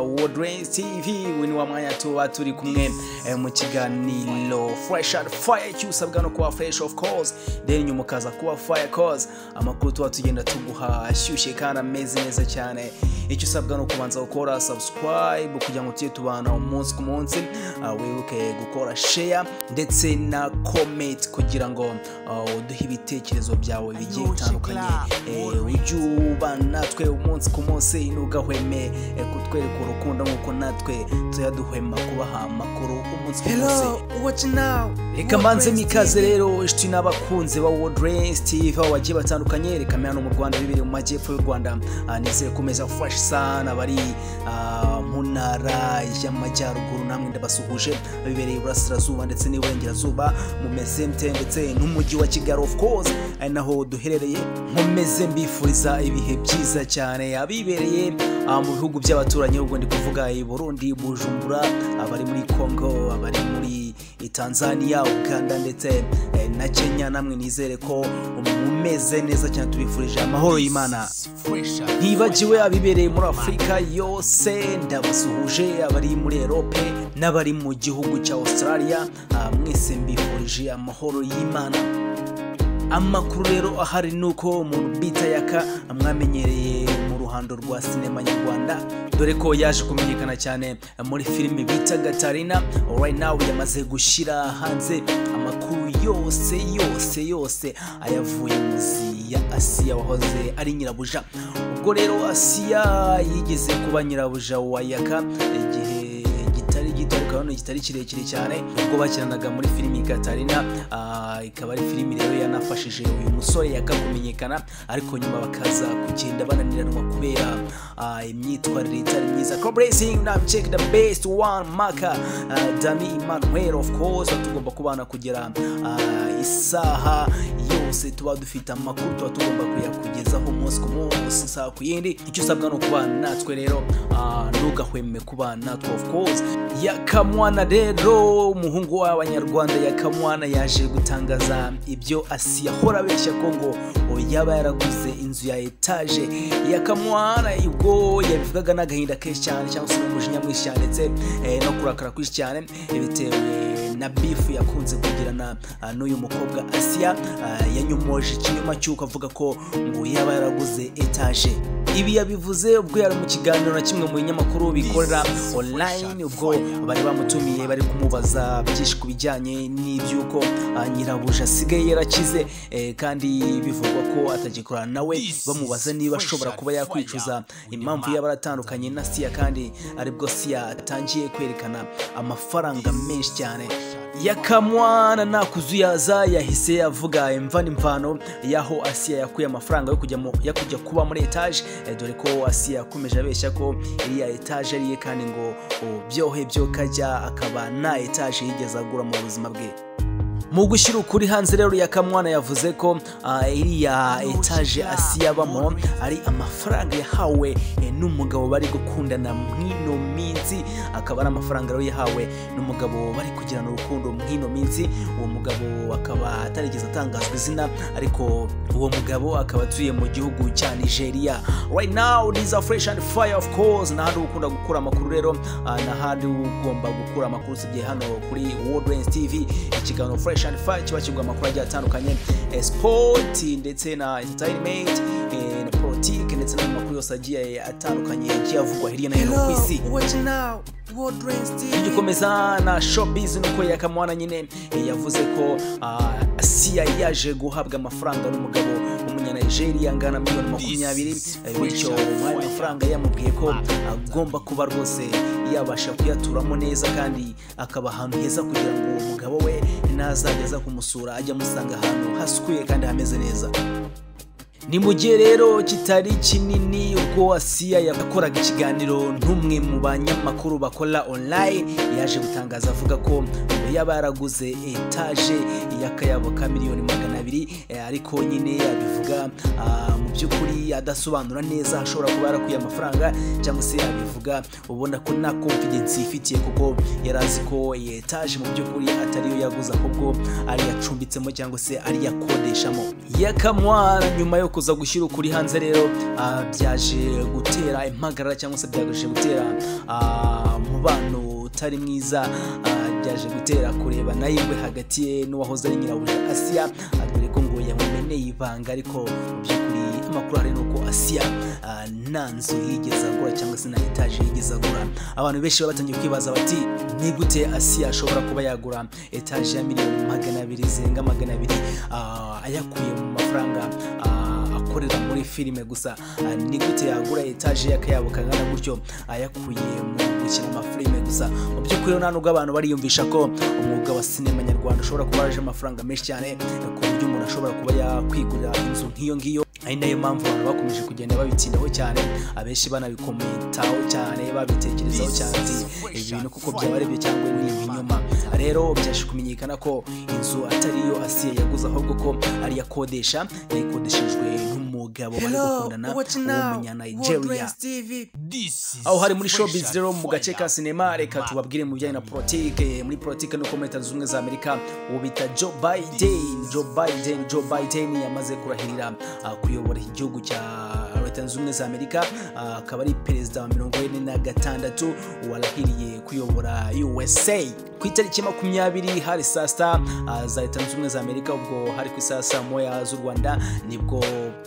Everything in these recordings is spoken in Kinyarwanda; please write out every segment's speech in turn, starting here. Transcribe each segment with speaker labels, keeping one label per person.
Speaker 1: wa Race TV uyu ni wa mwanya tuba turi kumwe eh, mu kiganiro. Fresh and fire icyo usabwa no kuba fresh of course. Then nyuma ukaza kuba fire cause amakuru tuba tugenda tuguha ashyushye kandi ameze neza cyane. Icyo usabwa ni ukubanza gukora subscribe kugira ngo tujye tubana umunsi ku munsi ah, wibuke gukora share ndetse na comment kugira ngo ah, uduhe ibitekerezo byawe bigiye bitandukanye. Eh, ujye ubana natwe umunsi ku munsi ntugahweme eh, kutwereka urukundo nk'uko natwe tujya duhwema kubaha amakuru umunsi ku munsi. reka mbanze mikaze rero inshuti n'abakunzi ba aho bagiye batandukanye. Reka mbe hano mu Rwanda bibereye mu majyepfo y'u Rwanda. Ah, nizere kumeza fresh sana bari ah, mu ntara y'amajyaruguru namwe ndabasuhuje bibereye iburasirazuba ndetse n'iburengerazuba mumeze mte ndetse n'umujyi wa Kigali of course ari naho duherereye nkomeze mbifuriza ibihe byiza cyane abibereye ah, mu bihugu by'abaturanyi ubwo ndi kuvuga i Burundi Bujumbura abari muri Congo abari Tanzania Uganda ndetse eh, na Kenya. Namwe nizere ko mumeze neza cyane tubifurije amahoro y'Imana. Ntibagiwe abibereye muri Afurika yose ndabasuhuje abari muri Europe n'abari mu gihugu cya Australia. Ah, mwese mbifurije amahoro y'Imana. Amakuru rero ahari ni uko umuntu bita yaka mwamenyereye mu ruhando rwa sinema nyarwanda. Dore ko yaje kumenyekana cyane muri filime bita gatarina. Right now yamaze gushyira hanze amakuru yose yose yose ayavuye muzi ya asiya wahoze ari nyirabuja. Ubwo rero asiya yigeze kuba nyirabuja wa yaka igihe hano kitari kirekire cyane ubwo bakinanaga muri filimi Gatarina ah, ikaba ari filimi rero yanafashije uyu musore yakakumenyekana ariko nyuma bakaza kugenda bananiranwa kubera ah, imyitwarire itari myiza. Cobracing now check the best one maka ah, Dami Emmanuel of course tugomba kubana kugera ah, isaha yose tuba dufite amakuru tuba tugomba kuyakugezaho umunsi ku munsi isaha ku yindi. Icyo usabwa ni ukubana natwe rero ah, ntugahweme kubana natwe of course yakamwana rero umuhungu w'abanyarwanda yakamwana yaje gutangaza ibyo asi yahora abeshya ko ngo yaba yaraguze inzu ya etaje yakamwana ubwo yabivugaga n'agahinda kenshi cyane cyangwa se n'umujinya mwinshi cyane ndetse eh, no kurakara kwinshi cyane bitewe na bifu yakunze kugirana ah, n'uyu mukobwa asiya ah, yanyomoje ikinyoma cy'uko avuga ko ngo yaba yaraguze etaje. Ibi yabivuze ubwo yari mu kiganiro na kimwe mu binyamakuru bikorera online ubwo bari bamutumiye bari kumubaza byinshi ku bijyanye n'iby'uko nyirabuja asigaye yarakize eh, kandi bivugwa ko atagikorana nawe. Bamubaza niba ashobora kuba yakwicuza. impamvu yaba aratandukanye na siya kandi ari bwo siya atangiye kwerekana amafaranga menshi cyane. Yakamwana nakuzuyaza yahise avuga imva n'imvano y'aho asiya yakuye amafaranga yo kujya yo kujya kuba muri etaje eh, dore ko asiya yakomeje abeshya ko iriya etaje ari iye kandi ngo oh, byohe byo kajya akaba nta etaje yigeze agura mu buzima bwe. Mu gushyira ukuri hanze rero yakamwana yavuze ko ah, iriya etaje asiya abamo ari amafaranga yahawe eh, n'umugabo bari gukundana mw'ino minsi akaba ari amafaranga rero yahawe n'umugabo bari kugirana urukundo mw'ino minsi. Uwo mugabo akaba atarigeze atangazwa izina ariko uwo mugabo akaba atuye mu gihugu cya nigeria. Right now this are fresh and fire of course. N'ahandi ukunda gukura amakuru rero ah, n'ahandi ugomba gukura amakuru usibye hano kuri world tv ikiganiro fresh and fire kiba kiguha amakuru agiye atandukanye. Sport ndetse na entertainment yose agiye atandukanye agiye avugwa hirya no hino ku isi tugikomeza na showbiz nuko yakamwana nyine. Eh, yavuze ko asiya yaje guhabwa amafaranga n'umugabo w'umunyanigeria angana miliyoni makumyabiri. Eh, bityo umwanya mafaranga yamubwiye ko agomba kuba rwose yabasha kuyaturamo neza kandi akaba ahantu heza kugira ngo uwo mugabo we nazajya aza kumusura ajye amusanga ahantu hasukuye kandi hameze neza. Ni mu gihe rero kitari kinini ubwo asiya yakoraga ikiganiro n'umwe mu banyamakuru bakora online yaje gutangaza avuga ko ngo yaba yaraguze etaje y'akayabo ka miliyoni magana abiri eh, ariko nyine abivuga ah, mu by'ukuri adasobanura neza ashobora kuba yarakwiye amafaranga cyangwa se yabivuga ubona ko nta confidence yifitiye kuko yari azi ko iyi etaje mu by'ukuri atariyo yaguze ahubwo ari yacumbitsemo cyangwa se ari yakodeshamo yakamwara nyuma yo kuza gushyira ukuri hanze rero ah, byaje gutera impagarara cyangwa se byaje gutera ah, umubano utari mwiza ah, byaje gutera kureba nayingwe hagati ye n'uwahoze ari nyirabuja asiya ah, dore ko ngo yamumeneye ibanga ariko mu by'ukuri amakuru ahari ni uko asiya ah, nta nzu yigeze agura cyangwa se na etaje yigeze agura. Abantu benshi baba batangiye kwibaza bati ni gute asiya ashobora kuba yagura etaje ya miliyoni magana abiri zirenga magana abiri ah, ayakuye ah, akorera muri filime gusa. Ni gute yagura etaje y'akayabo kangana gutyo? Ayakuye mu gukina amafilime gusa. Mu by'ukuri nta nubwo abantu bariyumvisha ko umwuga wa sinema nyarwanda ushobora kuba waje amafaranga menshi cyane ku buryo umuntu ashobora kuba yakwigurira inzu nk'iyo ngiyo. Ari na yo mpamvu abantu bakomeje kugenda babitindaho cyane. Abenshi banabikomentaho cyane babitekerezaho cyane. Ibi bintu kuko byaba ari byo cyangwa ni ibinyoma rero byaje kumenyekana ko inzu atari iyo asiye yaguze ahubwo ko ari iyakodesha yayikodeshejwe n'umugabo bari
Speaker 2: Hello,
Speaker 1: gukundana
Speaker 2: Race TV.
Speaker 1: aho hari muri showbiz rero mu gace ka sinema reka tubabwire mu bijyanye na politike. Muri politike nuko muri leta zunze ubumwe za amerika uwo bita joe biden. Joe biden joe biden yamaze kurahirira ah, kuyobora igihugu cya leta zunze ubumwe za amerika ah, akaba ari perezida wa mirongo ine na gatandatu warahiriye kuyobora usa ku itariki makumyabiri hari saa sita ah, za leta zunze ubumwe za amerika ubwo hari ku isaha saa moya z'u rwanda ni bwo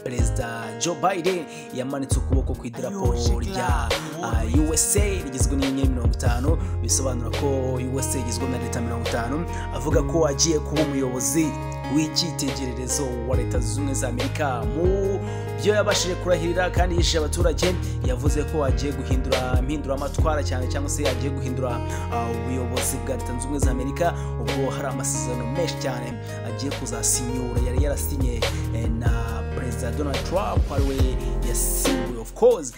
Speaker 1: perezida joe biden yamanitse ukuboko ku idarapo rya ah, usa rigizwe n'inyenyeri mirongo itanu bisobanura ko usa igizwe na leta mirongo itanu avuga ko agiye kuba umuyobozi. W'icyitegererezo wa leta zunze ubumwe za amerika. Mu byo yabashije kurahirira kandi yishyuye abaturage yavuze ko agiye guhindura impinduramatwara cyane cyangwa se agiye guhindura ah, ubuyobozi bwa leta zunze ubumwe za amerika. Ubwo hari amasezerano menshi cyane agiye kuzasinyura. Yari yarasinye eh, na perezida donald trump ari we yasimbuye of course.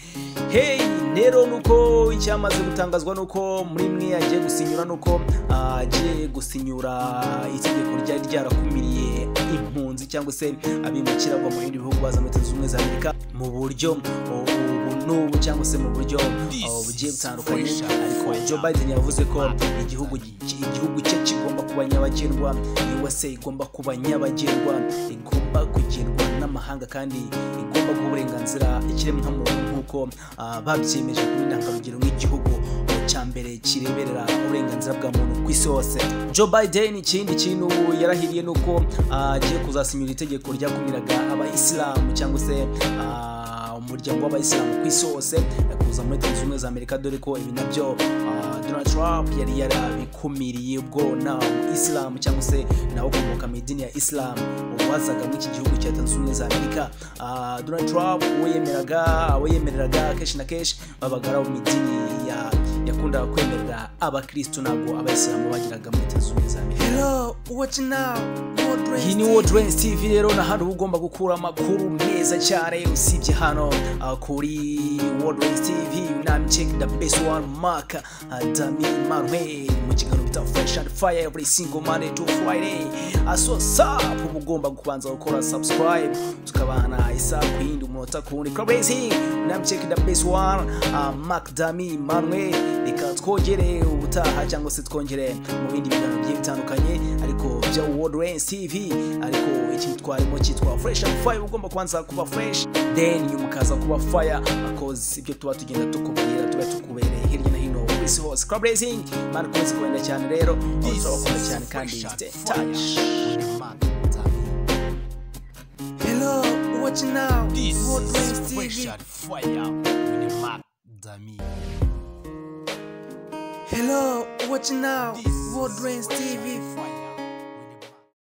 Speaker 1: Hey rero nuko icyamaze gutangazwa nuko muri mwe agiye gusinyura nuko ah, agiye gusinyura itegeko ryari impunzi cyangwa se abimukira bava mu bindi bihugu baza muri leta zunze za amerika mu buryo ubu n'ubu cyangwa se mu buryo uh, bugiye butandukanye. Ariko joe biden yavuze ko igihugu igihugu cye kigomba kuba nyabagendwa usa igomba kuba nyabagendwa igomba kugendwa n'amahanga kandi igomba guha uburenganzira ikiremwamuntu nk'uko uh, babyemeje kuri intangarugero nk'igihugu. Cya mbere kireberera uburenganzira bwa muntu ku isi hose. Joe biden ikindi kintu yarahiriye ni uko uh, agiye kuzasinyura itegeko ryakumiraga abayisilamu cyangwa se uh, umuryango w'abayisilamu ku isi hose kuza muri leta zunze ubumwe za amerika dore ko ibi na byo uh, donald trump yari yarabikumiriye ubwo nta isilamu cyangwa se nawe ukomoka mu idini ya isilamu wazaga muri iki gihugu cya leta zunze ubumwe za amerika. Donald trump uwo yemeraga abo yemereraga kenshi na kenshi babaga ari abo mu idini ya yakundaga kwemerera abakristo ntabwo abayisilamu bagiraga muri leta zunze ubumwe za amerika
Speaker 2: Hello, watch now. World Race
Speaker 1: iyi ni Dance TV rero na hano uba ugomba gukura amakuru meza cyane usibye hano uh, kuri Dance TV nami check the best one mark uh, Dami Manuel mu kiganiro bita Fresh and Fire every single Monday to Friday. Aso sap uba ugomba kubanza gukora subscribe. Tukabana isa ku yindi umunota ku wundi Club Racing nami check the best one uh, Mark Dami Manuel reka twongere ubutaha cyangwa se twongere mu bindi biganiro bigiye bitandukanye. Ariko bya World Dance TV ariko iki twarimo cyitwa Fresh and Fire ugomba kubanza kuba fresh. Then nyuma ukaza kuba fire because ibyo tuba tugenda tukubwira tuba tukubereye. Isi hose Club Racing mana ukomeze kubenda cyane rero turabakunda cyane kandi stay touch
Speaker 2: Hello, watch now.
Speaker 3: This
Speaker 2: World Race
Speaker 3: is
Speaker 2: TV.
Speaker 3: Fresh and Fire with Mark Dami.
Speaker 2: Hello, watch now.
Speaker 3: This
Speaker 2: World Race
Speaker 3: is Fresh
Speaker 2: TV.
Speaker 3: and Fire